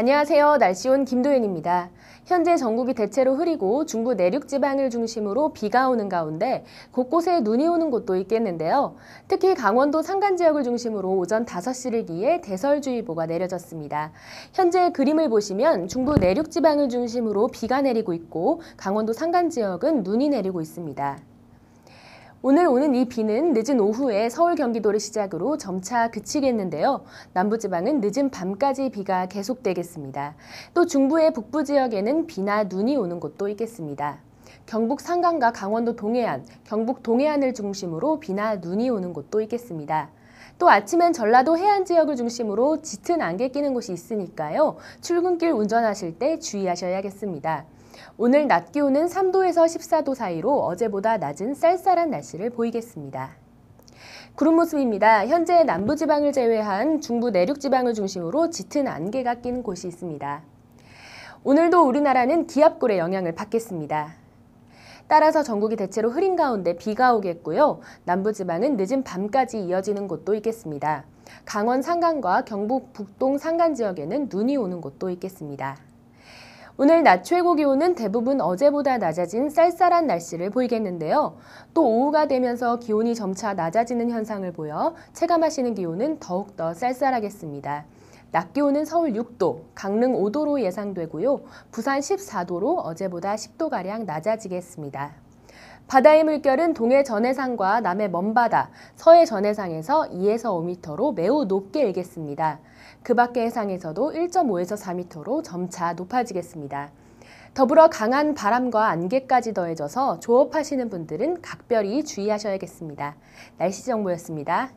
안녕하세요. 날씨온 김도윤입니다. 현재 전국이 대체로 흐리고 중부 내륙 지방을 중심으로 비가 오는 가운데 곳곳에 눈이 오는 곳도 있겠는데요. 특히 강원도 산간 지역을 중심으로 오전 5시를 기해 대설주의보가 내려졌습니다. 현재 그림을 보시면 중부 내륙 지방을 중심으로 비가 내리고 있고 강원도 산간 지역은 눈이 내리고 있습니다. 오늘 오는 이 비는 늦은 오후에 서울 경기도를 시작으로 점차 그치겠는데요. 남부지방은 늦은 밤까지 비가 계속되겠습니다. 또 중부의 북부 지역에는 비나 눈이 오는 곳도 있겠습니다. 경북 상강과 강원도 동해안, 경북 동해안을 중심으로 비나 눈이 오는 곳도 있겠습니다. 또 아침엔 전라도 해안 지역을 중심으로 짙은 안개 끼는 곳이 있으니까요. 출근길 운전하실 때 주의하셔야겠습니다. 오늘 낮 기온은 3도에서 14도 사이로 어제보다 낮은 쌀쌀한 날씨를 보이겠습니다. 구름 모습입니다. 현재 남부지방을 제외한 중부 내륙지방을 중심으로 짙은 안개가 끼는 곳이 있습니다. 오늘도 우리나라는 기압골의 영향을 받겠습니다. 따라서 전국이 대체로 흐린 가운데 비가 오겠고요. 남부지방은 늦은 밤까지 이어지는 곳도 있겠습니다. 강원 산간과 경북 북동 산간 지역에는 눈이 오는 곳도 있겠습니다. 오늘 낮 최고 기온은 대부분 어제보다 낮아진 쌀쌀한 날씨를 보이겠는데요. 또 오후가 되면서 기온이 점차 낮아지는 현상을 보여 체감하시는 기온은 더욱더 쌀쌀하겠습니다. 낮 기온은 서울 6도, 강릉 5도로 예상되고요. 부산 14도로 어제보다 10도가량 낮아지겠습니다. 바다의 물결은 동해 전해상과 남해 먼바다, 서해 전해상에서 2에서 5m로 매우 높게 일겠습니다. 그 밖의 해상에서도 1.5에서 4m로 점차 높아지겠습니다. 더불어 강한 바람과 안개까지 더해져서 조업하시는 분들은 각별히 주의하셔야겠습니다. 날씨 정보였습니다.